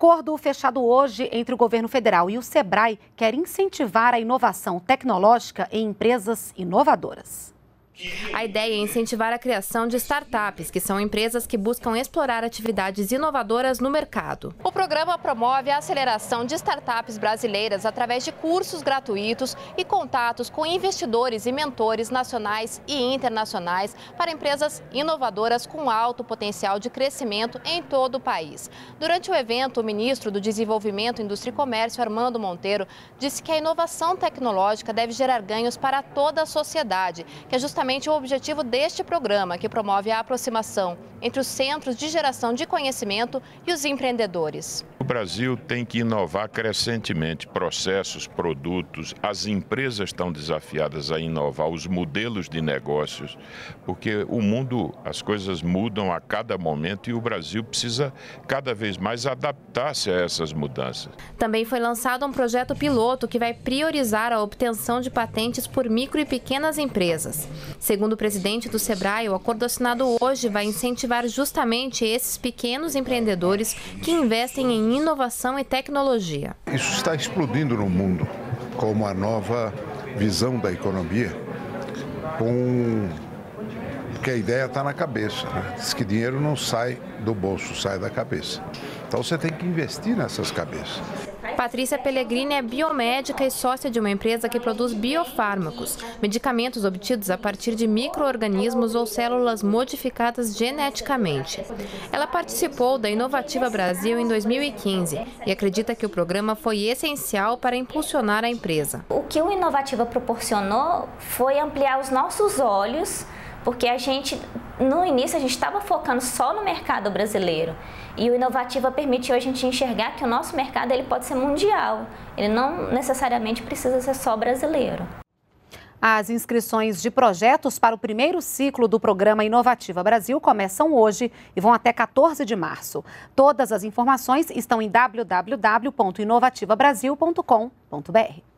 acordo fechado hoje entre o governo federal e o Sebrae quer incentivar a inovação tecnológica em empresas inovadoras. A ideia é incentivar a criação de startups, que são empresas que buscam explorar atividades inovadoras no mercado. O programa promove a aceleração de startups brasileiras através de cursos gratuitos e contatos com investidores e mentores nacionais e internacionais para empresas inovadoras com alto potencial de crescimento em todo o país. Durante o evento, o ministro do Desenvolvimento, Indústria e Comércio, Armando Monteiro, disse que a inovação tecnológica deve gerar ganhos para toda a sociedade, que é justamente justamente o objetivo deste programa, que promove a aproximação entre os centros de geração de conhecimento e os empreendedores. Brasil tem que inovar crescentemente processos, produtos. As empresas estão desafiadas a inovar os modelos de negócios, porque o mundo, as coisas mudam a cada momento e o Brasil precisa cada vez mais adaptar-se a essas mudanças. Também foi lançado um projeto piloto que vai priorizar a obtenção de patentes por micro e pequenas empresas. Segundo o presidente do Sebrae, o acordo assinado hoje vai incentivar justamente esses pequenos empreendedores que investem em inovação e tecnologia. Isso está explodindo no mundo como a nova visão da economia, com porque a ideia está na cabeça. Né? Diz que dinheiro não sai do bolso, sai da cabeça. Então você tem que investir nessas cabeças. Patrícia Pellegrini é biomédica e sócia de uma empresa que produz biofármacos, medicamentos obtidos a partir de micro-organismos ou células modificadas geneticamente. Ela participou da Inovativa Brasil em 2015 e acredita que o programa foi essencial para impulsionar a empresa. O que o Inovativa proporcionou foi ampliar os nossos olhos porque a gente, no início, a gente estava focando só no mercado brasileiro. E o Inovativa permitiu a gente enxergar que o nosso mercado ele pode ser mundial, ele não necessariamente precisa ser só brasileiro. As inscrições de projetos para o primeiro ciclo do programa Inovativa Brasil começam hoje e vão até 14 de março. Todas as informações estão em www.inovativabrasil.com.br.